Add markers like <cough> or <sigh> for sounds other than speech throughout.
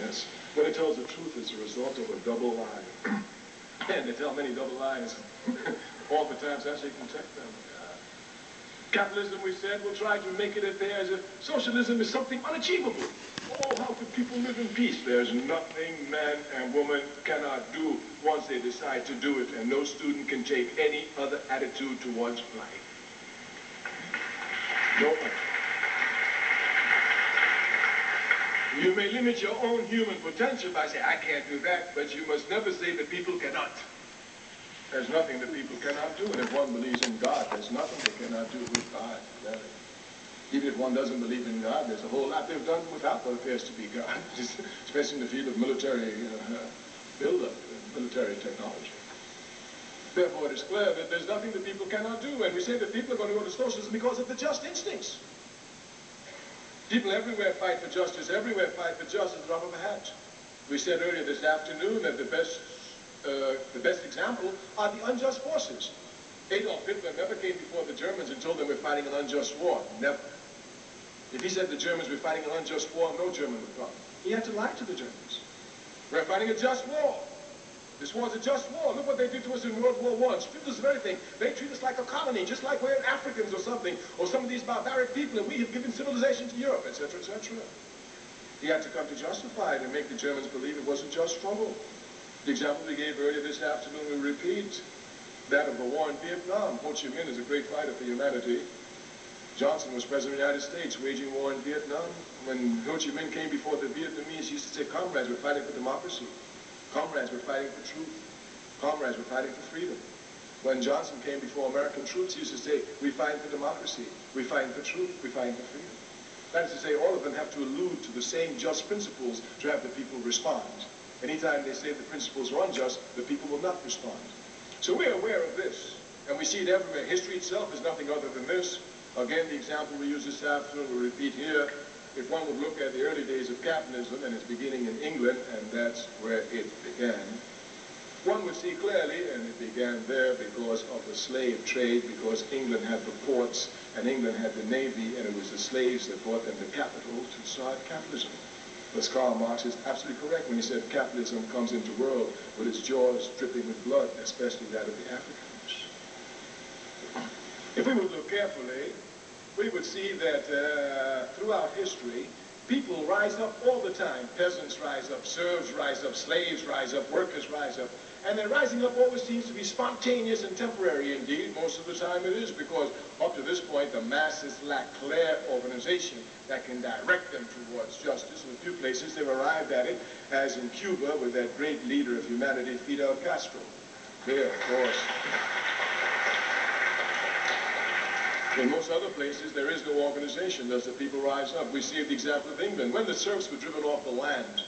Yes. When it tells the truth, it's a result of a double lie. <clears throat> and they tell many double lies. <laughs> Oftentimes, actually protect them. Uh, capitalism, we said, will try to make it appear as if socialism is something unachievable. Oh, how could people live in peace? There's nothing man and woman cannot do once they decide to do it, and no student can take any other attitude towards life. No other. You may limit your own human potential by saying, I can't do that, but you must never say that people cannot. There's nothing that people cannot do, and if one believes in God, there's nothing they cannot do with God. Even if one doesn't believe in God, there's a whole lot they've done without what appears to be God, <laughs> especially in the field of military uh, buildup, military technology. Therefore, it is clear that there's nothing that people cannot do, and we say that people are going to go to socialism because of the just instincts. People everywhere fight for justice, everywhere fight for justice, drop of a hat. We said earlier this afternoon that the best uh, the best example are the unjust forces. Adolf Hitler never came before the Germans and told them we're fighting an unjust war. Never. If he said the Germans were fighting an unjust war, no German would come. He had to lie to the Germans. We're fighting a just war. This war's a just war. Look what they did to us in World War I. Stripped us of everything. They treat us like a colony, just like we're Africans or something, or some of these barbaric people, and we have given civilization to Europe, etc., etc. He had to come to justify it and make the Germans believe it wasn't just trouble. The example we gave earlier this afternoon, we repeat that of the war in Vietnam. Ho Chi Minh is a great fighter for humanity. Johnson was president of the United States waging war in Vietnam. When Ho Chi Minh came before the Vietnamese, he used to say, comrades, we're fighting for democracy. Comrades, we're fighting for truth. Comrades, we're fighting for freedom. When Johnson came before American troops, he used to say, we fight for democracy. We fight for truth. We fight for freedom. That is to say, all of them have to allude to the same just principles to have the people respond. Anytime they say the principles are unjust, the people will not respond. So we're aware of this, and we see it everywhere. History itself is nothing other than this. Again, the example we use this afternoon, we repeat here. If one would look at the early days of capitalism and its beginning in England, and that's where it began, one would see clearly, and it began there because of the slave trade, because England had the ports, and England had the navy, and it was the slaves that brought them the capital to start capitalism. But Karl Marx is absolutely correct when he said capitalism comes into the world with its jaws dripping with blood, especially that of the Africans. If we would look carefully, we would see that uh, throughout history, people rise up all the time. Peasants rise up, serfs rise up, slaves rise up, workers rise up. And their rising up always seems to be spontaneous and temporary indeed. Most of the time it is because up to this point the masses lack clear organization that can direct them towards justice. In a few places they've arrived at it, as in Cuba with that great leader of humanity, Fidel Castro. There, of course. In most other places, there is no organization. Thus, the people rise up. We see the example of England. When the serfs were driven off the land,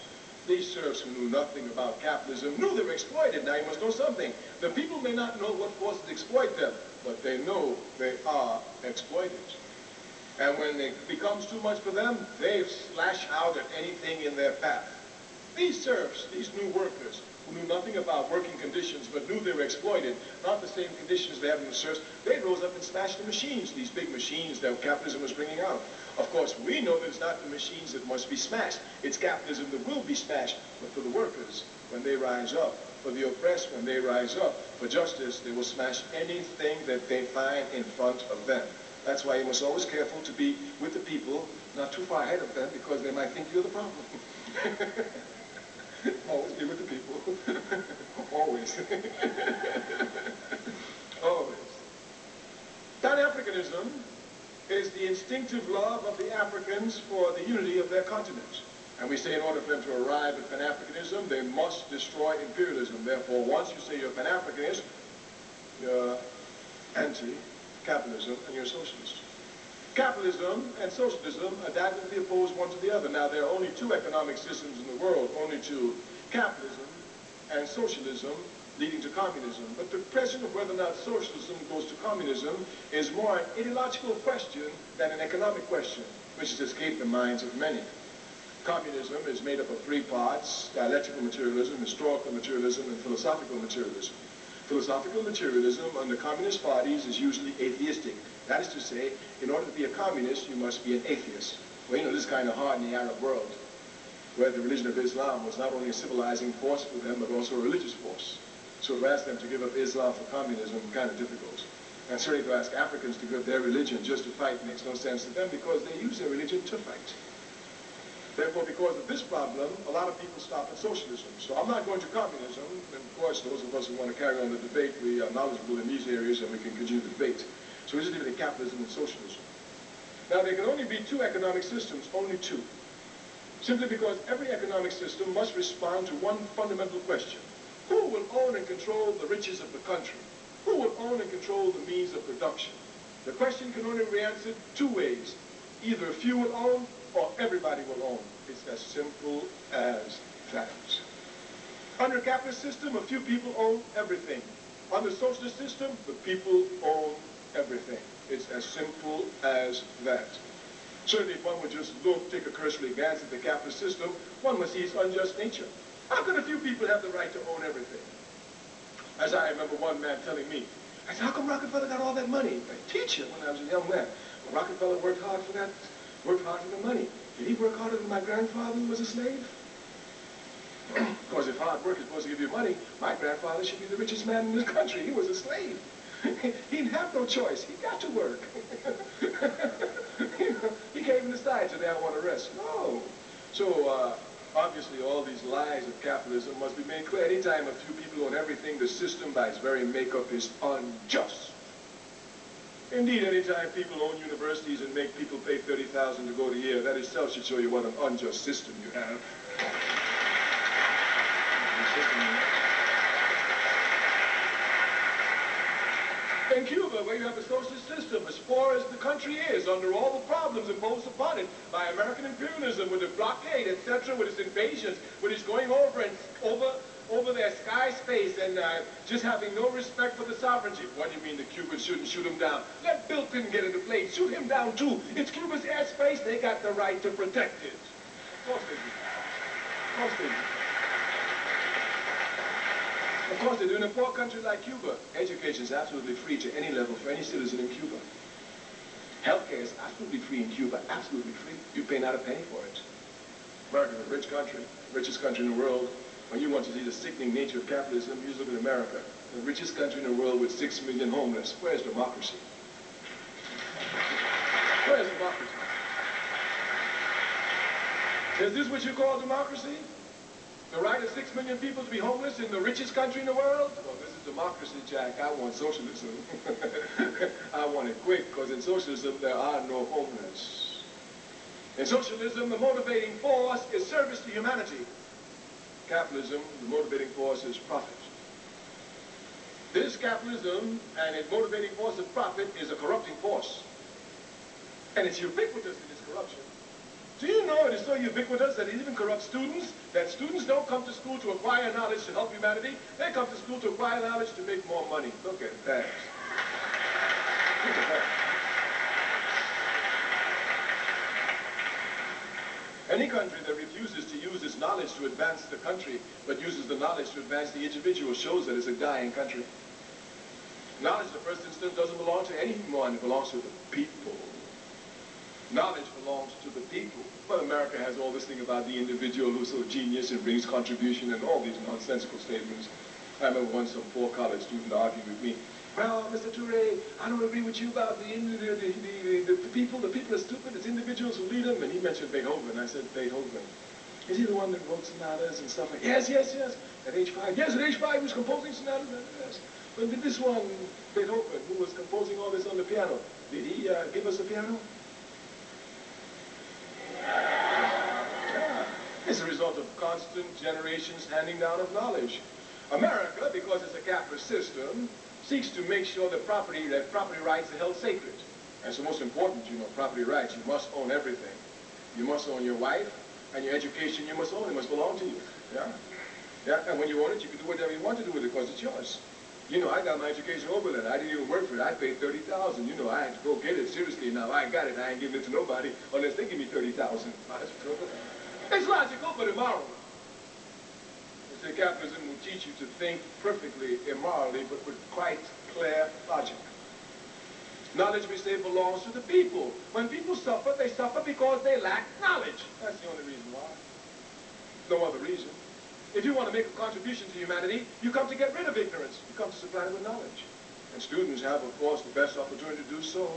these serfs who knew nothing about capitalism knew they were exploited. Now you must know something. The people may not know what forces exploit them, but they know they are exploited. And when it becomes too much for them, they slash out at anything in their path. These serfs, these new workers, who knew nothing about working conditions but knew they were exploited, not the same conditions they have in the serfs, they rose up and smashed the machines, these big machines that capitalism was bringing out. Of course, we know that it's not the machines that must be smashed. It's capitalism that will be smashed. But for the workers, when they rise up, for the oppressed, when they rise up, for justice, they will smash anything that they find in front of them. That's why you must always be careful to be with the people, not too far ahead of them, because they might think you're the problem. <laughs> <laughs> always be with the people. <laughs> always. <laughs> always. Pan-Africanism is the instinctive love of the Africans for the unity of their continent. And we say in order for them to arrive at Pan-Africanism, they must destroy imperialism. Therefore, once you say you're Pan-Africanist, you're anti-capitalism and you're socialist. Capitalism and socialism are diametrically opposed one to the other. Now, there are only two economic systems in the world, only two, capitalism and socialism, leading to communism. But the question of whether or not socialism goes to communism is more an ideological question than an economic question, which has escaped the minds of many. Communism is made up of three parts, dialectical materialism, historical materialism, and philosophical materialism. Philosophical materialism under communist parties is usually atheistic. That is to say, in order to be a communist, you must be an atheist. Well, you know, this is kind of hard in the Arab world. where the religion of Islam was not only a civilizing force for them, but also a religious force. So to ask them to give up Islam for communism kind of difficult. And certainly to ask Africans to give up their religion just to fight makes no sense to them because they use their religion to fight. Therefore, because of this problem, a lot of people stop at socialism. So I'm not going to communism. And of course, those of us who want to carry on the debate, we are knowledgeable in these areas and we can continue the debate. So just leaving capitalism and socialism. Now, there can only be two economic systems, only two. Simply because every economic system must respond to one fundamental question. Who will own and control the riches of the country? Who will own and control the means of production? The question can only be answered two ways. Either a few will own or everybody will own. It's as simple as that. Under a capitalist system, a few people own everything. Under a socialist system, the people own everything. It's as simple as that. Certainly, if one would just look, take a cursory glance at the capitalist system, one must see its unjust nature. How could a few people have the right to own everything? As I remember one man telling me, I said, how come Rockefeller got all that money? A teacher when I was a young man. Rockefeller worked hard for that, worked hard for the money. Did he work harder than my grandfather who was a slave? <clears throat> of course, if hard work is supposed to give you money, my grandfather should be the richest man in this country. He was a slave. <laughs> he didn't have no choice. He got to work. <laughs> he can't even decide today I want to rest. No. So, uh, obviously, all these lies of capitalism must be made clear. Anytime a few people own everything, the system by its very makeup is unjust. Indeed, anytime people own universities and make people pay 30000 to go to Yale, that itself should show you what an unjust system you have. In Cuba, where you have a socialist system, as far as the country is, under all the problems imposed upon it by American imperialism, with the blockade, etc., with its invasions, with its going over and over over their sky space and uh, just having no respect for the sovereignty. What do you mean the Cubans shouldn't shoot him down? Let Bill Clinton get into play. Shoot him down, too. It's Cuba's airspace. They got the right to protect it. Of course they do. Of course they do. Of course they do. In a poor country like Cuba, education is absolutely free to any level for any citizen in Cuba. Healthcare is absolutely free in Cuba, absolutely free. You pay not a penny for it. America is a rich country, richest country in the world. When you want to see the sickening nature of capitalism, you look at America, the richest country in the world with six million homeless. Where's democracy? Where's democracy? Is this what you call democracy? The right of six million people to be homeless in the richest country in the world? Well, this is democracy, Jack. I want socialism. <laughs> I want it quick, because in socialism there are no homeless. In socialism, the motivating force is service to humanity capitalism, the motivating force is profit. This capitalism and its motivating force of profit is a corrupting force. And it's ubiquitous in its corruption. Do you know it is so ubiquitous that it even corrupts students? That students don't come to school to acquire knowledge to help humanity. They come to school to acquire knowledge to make more money. Look at that. Any country that refuses to use its knowledge to advance the country, but uses the knowledge to advance the individual, shows that it's a dying country. Knowledge, in the first instance, doesn't belong to anyone. It belongs to the people. Knowledge belongs to the people. But America has all this thing about the individual who's so genius and brings contribution and all these nonsensical statements. I remember once some poor college student arguing with me. Well, Mr. Toure, I don't agree with you about the, the, the, the, the people. The people are stupid. It's individuals who lead them. And he mentioned Beethoven. I said, Beethoven. Is he the one that wrote sonatas and stuff like that? Yes, yes, yes. At age five. Yes, at age five he was composing sonatas. Yes. But did this one, Beethoven, who was composing all this on the piano, did he uh, give us a piano? It's a result of constant generations handing down of knowledge. America, because it's a capitalist system, seeks to make sure that property, that property rights are held sacred. And so most important, you know, property rights, you must own everything. You must own your wife, and your education you must own. It must belong to you. Yeah? Yeah, and when you own it, you can do whatever you want to do with it because it's yours. You know, I got my education over there. I didn't even work for it. I paid 30000 You know, I had to go get it. Seriously, now I got it. I ain't giving it to nobody unless they give me 30000 <laughs> It's logical, but immoral capitalism will teach you to think perfectly immorally, but with quite clear logic. Knowledge, we say, belongs to the people. When people suffer, they suffer because they lack knowledge. That's the only reason why. No other reason. If you want to make a contribution to humanity, you come to get rid of ignorance. You come to supply it with knowledge. And students have, of course, the best opportunity to do so.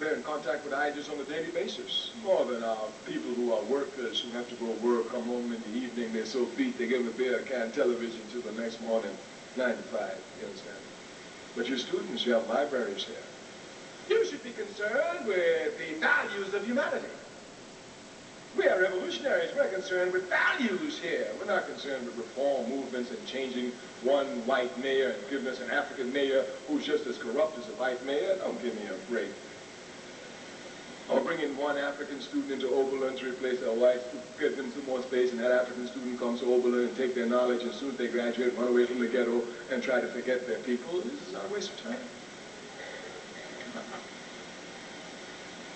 They're in contact with ideas on a daily basis, more than our people who are workers who have to go to work, come home in the evening, they're so beat, they give them a beer, can, television till the next morning, 9 to 5, you understand? But your students, you have libraries here. You should be concerned with the values of humanity. We are revolutionaries. We're concerned with values here. We're not concerned with reform movements and changing one white mayor and giving us an African mayor who's just as corrupt as a white mayor. Don't give me a break. Or bringing one African student into Oberlin to replace a white, to give them some more space, and that African student comes to Oberlin and take their knowledge, and as soon as they graduate, run away from the ghetto and try to forget their people. This is not a waste of time.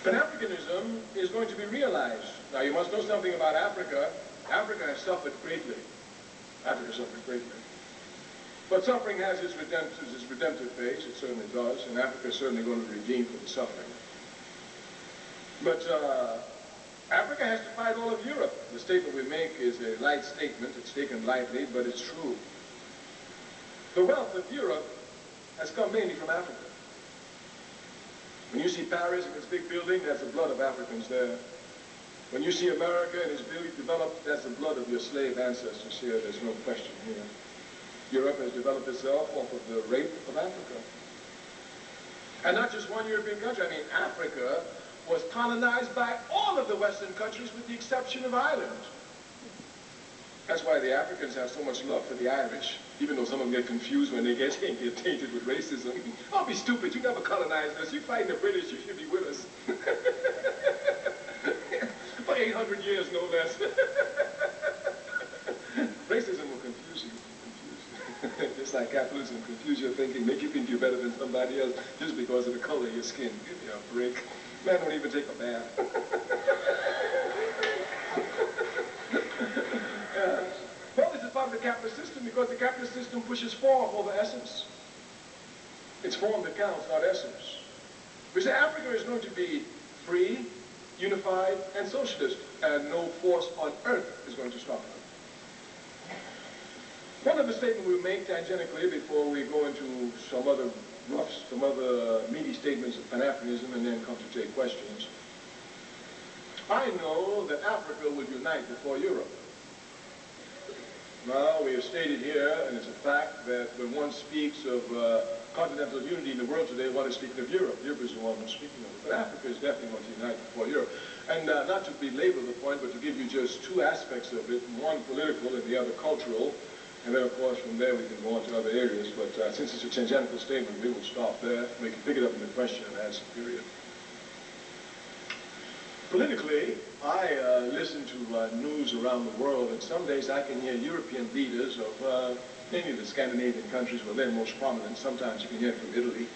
Pan-Africanism is going to be realized. Now, you must know something about Africa. Africa has suffered greatly. Africa suffered greatly. But suffering has its redemptive, its redemptive phase. It certainly does. And Africa is certainly going to redeem from the suffering. But uh, Africa has to fight all of Europe. The statement we make is a light statement. It's taken lightly, but it's true. The wealth of Europe has come mainly from Africa. When you see Paris and its big building, that's the blood of Africans there. When you see America and its building developed, that's the blood of your slave ancestors here. There's no question here. Europe has developed itself off of the rape of Africa. And not just one European country. I mean, Africa was colonized by all of the Western countries with the exception of Ireland. That's why the Africans have so much love for the Irish, even though some of them get confused when they get, <laughs> tainted with racism. <laughs> Don't be stupid. You never colonized us. You're fighting the British. You should be with us. <laughs> for 800 years, no less. racism will confuse you. Confuse you. Just like capitalism confuse your thinking, make you think you're better than somebody else just because of the color of your skin. Give me a break. Man don't even take a bath. yeah. Well, this is part of the capitalist system because the capitalist system pushes form over essence. It's form that counts, not essence. We say Africa is going to be free, unified, and socialist, and no force on earth is going to stop them. One of the statements we make tangentially before we go into some other rough, some other meaty statements of Pan-Africanism and then come to take questions. I know that Africa will unite before Europe. Now, we have stated here, and it's a fact, that when one speaks of uh, continental unity in the world today, one is speaking of Europe. Europe is the one who's speaking of it. But Africa is definitely going to unite before Europe. And uh, not to belabor the point, but to give you just two aspects of it, one political and the other cultural, and then, of course, from there we can go on to other areas. But uh, since it's a tangential statement, we will stop there. We can pick it up in the question and answer period. Politically, I uh, listen to uh, news around the world, and some days I can hear European leaders of uh, of the Scandinavian countries where they're most prominent. Sometimes you can hear from Italy.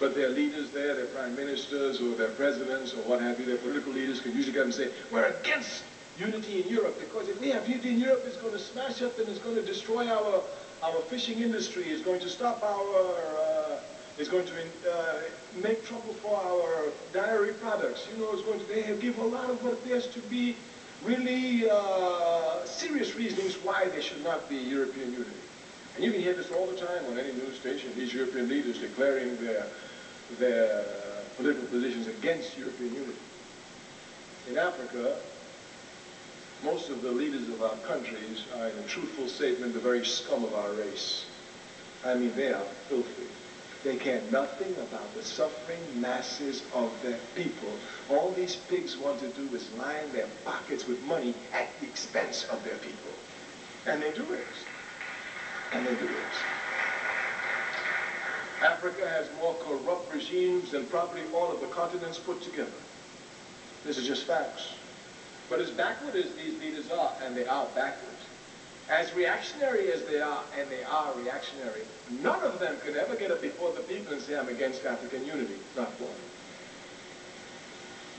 But their leaders there, their prime ministers or their presidents or what have you, their political leaders can usually come and say, we're against unity in Europe because if we have unity in Europe, it's going to smash up and it's going to destroy our our fishing industry. It's going to stop our. It's going to uh, make trouble for our dairy products. You know, it's going to. They have give a lot of what appears to be really uh, serious reasons why there should not be European unity. And you can hear this all the time on any news station. These European leaders declaring their their political positions against European unity. In Africa, most of the leaders of our countries are, in a truthful statement, the very scum of our race. I mean, they are filthy. They care nothing about the suffering masses of their people. All these pigs want to do is line their pockets with money at the expense of their people. And they do it. And they do it. Africa has more corrupt regimes than probably all of the continents put together. This is just facts. But as backward as these leaders are, and they are backward, as reactionary as they are, and they are reactionary, none of them could ever get up before the people and say, I'm against African unity. Not one.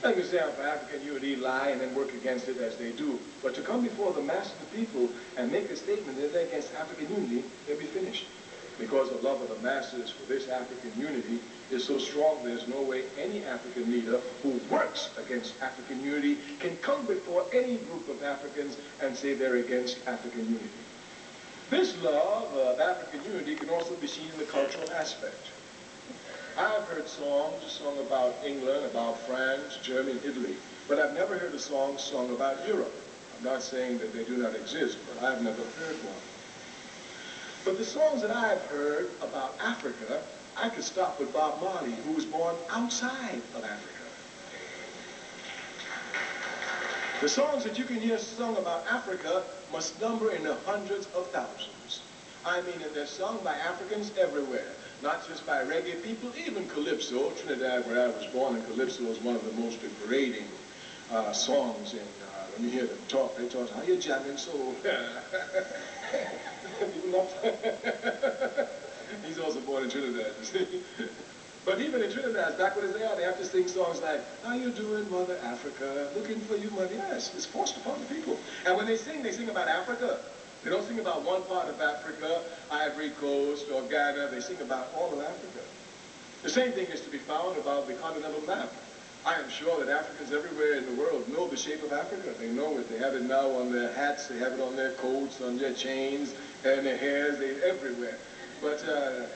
Let me say I'm for African unity, lie, and then work against it as they do. But to come before the mass of the people and make a statement that they're against African unity, they'll be finished. Because the love of the masses for this African unity is so strong there's no way any African leader who works against African unity can come before any group of Africans and say they're against African unity. This love of African unity can also be seen in the cultural aspect. I've heard songs sung about England, about France, Germany, Italy, but I've never heard a song sung about Europe. I'm not saying that they do not exist, but I've never heard one. But the songs that I've heard about Africa, I could stop with Bob Marley, who was born outside of Africa. The songs that you can hear sung about Africa must number in the hundreds of thousands. I mean, they're sung by Africans everywhere, not just by reggae people, even Calypso. Trinidad, where I was born, and Calypso is one of the most degrading uh, songs And uh, when you hear them talk, they talk, how you jamming so? <laughs> <laughs> He's also born in Trinidad, you see. <laughs> But even in Trinidad, back when they are, they have to sing songs like, How you doing, Mother Africa? Looking for you, Mother. Yes, it's forced upon the people. And when they sing, they sing about Africa. They don't sing about one part of Africa, Ivory Coast or Ghana. They sing about all of Africa. The same thing is to be found about the continental map. I am sure that Africans everywhere in the world know the shape of Africa. They know it. They have it now on their hats. They have it on their coats, on their chains, and their hairs. They everywhere. But uh,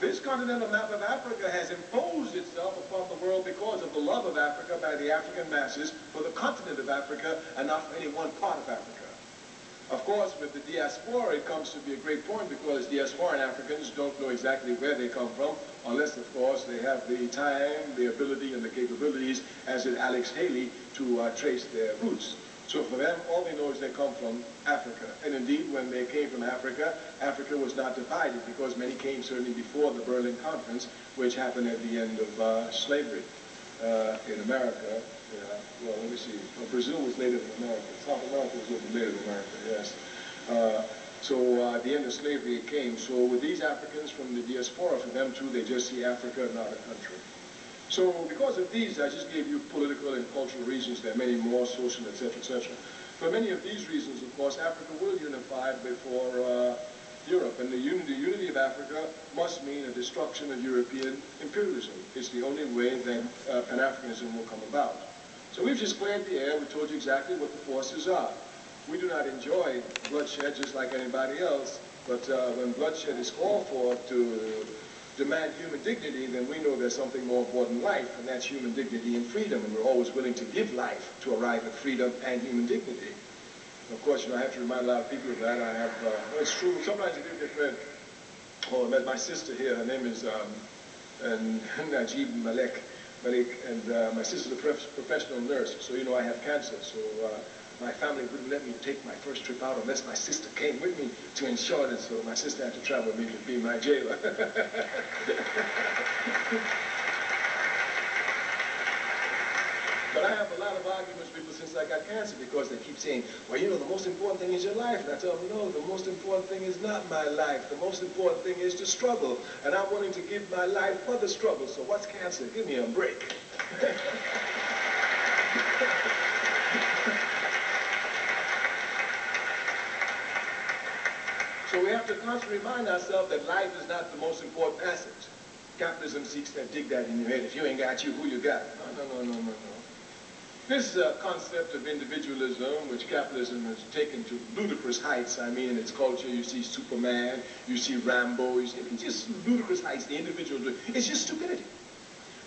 this continental map of Africa has imposed itself upon the world because of the love of Africa by the African masses for the continent of Africa and not for any one part of Africa. Of course, with the diaspora, it comes to be a great point because diasporan Africans don't know exactly where they come from, unless, of course, they have the time, the ability, and the capabilities, as did Alex Haley, to uh, trace their roots. So for them, all they know is they come from Africa. And indeed, when they came from Africa, Africa was not divided because many came certainly before the Berlin Conference, which happened at the end of uh, slavery uh, in America. Yeah, well, let me see. Well, Brazil was Native American. South America was Native American, yes. Uh, so uh, at the end of slavery it came. So with these Africans from the diaspora, for them too, they just see Africa, not a country. So because of these, I just gave you political and cultural reasons. There are many more, social, etc., etc. For many of these reasons, of course, Africa will unify before uh, Europe. And the unity, unity of Africa must mean a destruction of European imperialism. It's the only way that uh, Pan-Africanism will come about. So we've just cleared the air. We told you exactly what the forces are. We do not enjoy bloodshed just like anybody else, but uh, when bloodshed is called for to demand human dignity, then we know there's something more important than life, and that's human dignity and freedom, and we're always willing to give life to arrive at freedom and human dignity. And of course, you know, I have to remind a lot of people of that. I have, uh, well, it's true, sometimes you do get read. Oh, I met my sister here, her name is um, and <laughs> Najib Malek, And uh, my sister's a prof professional nurse, so you know I have cancer, so uh, my family wouldn't let me take my first trip out unless my sister came with me to ensure it, so my sister had to travel with me to be my jailer. <laughs> But I have a lot of arguments with people since I got cancer because they keep saying, well, you know, the most important thing is your life. And I tell them, no, the most important thing is not my life. The most important thing is to struggle. And I'm willing to give my life for the struggle. So what's cancer? Give me a break. <laughs> So we have to constantly remind ourselves that life is not the most important asset. Capitalism seeks to dig that in your head. If you ain't got you, who you got? No, no, no, no, no, no. This uh, concept of individualism, which capitalism has taken to ludicrous heights, I mean, in its culture, you see Superman, you see Rambo, you see just ludicrous heights, the individual, it's just stupidity.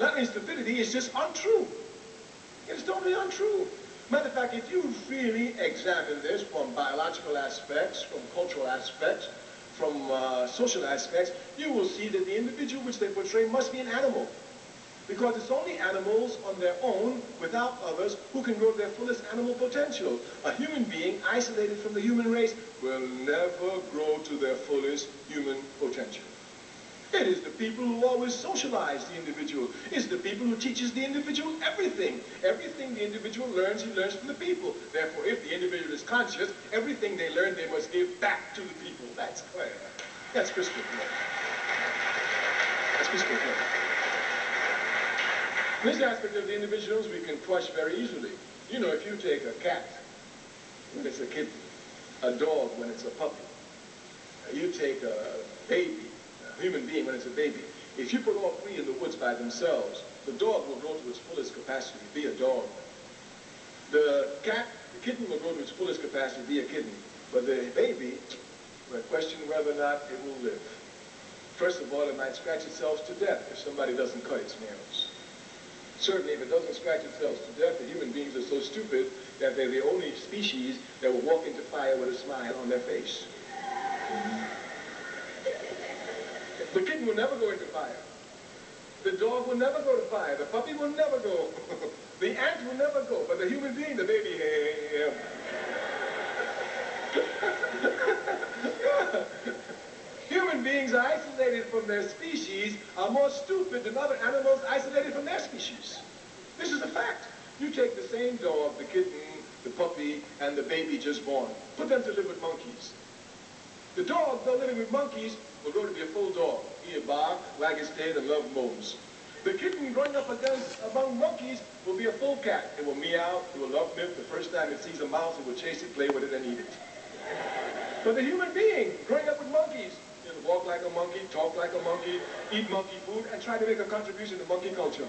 Not only stupidity, it's just untrue. It's totally untrue. Matter of fact, if you really examine this from biological aspects, from cultural aspects, from uh, social aspects, you will see that the individual which they portray must be an animal. Because it's only animals on their own, without others, who can grow their fullest animal potential. A human being isolated from the human race will never grow to their fullest human potential. It is the people who always socialize the individual. It's the people who teaches the individual everything. Everything the individual learns, he learns from the people. Therefore, if the individual is conscious, everything they learn, they must give back to the people. That's clear. That's crystal clear. That's crystal clear. This aspect of the individuals we can crush very easily. You know, if you take a cat when it's a kitten, a dog when it's a puppy, uh, you take a baby a human being when it's a baby. If you put all three in the woods by themselves, the dog will grow to its fullest capacity, be a dog. The cat, the kitten will grow to its fullest capacity, be a kitten. But the baby, we question whether or not it will live. First of all, it might scratch itself to death if somebody doesn't cut its nails. Certainly, if it doesn't scratch itself to death, the human beings are so stupid that they're the only species that will walk into fire with a smile on their face. The kitten will never go into fire. The dog will never go to fire. The puppy will never go. <laughs> the ant will never go. But the human being, the baby, hey, <laughs> Human beings are isolated from their species are more stupid than other animals isolated from their species. This is a fact. You take the same dog, the kitten, the puppy, and the baby just born. Put them to live with monkeys. The dog, though living with monkeys, will grow to be a full dog. He'll bark, wag his tail, and love moles. The kitten growing up against, among monkeys will be a full cat. It will meow, it will love milk. The first time it sees a mouse, it will chase it, play with it, and eat it. But the human being, growing up with monkeys, walk like a monkey, talk like a monkey, eat monkey food, and try to make a contribution to monkey culture.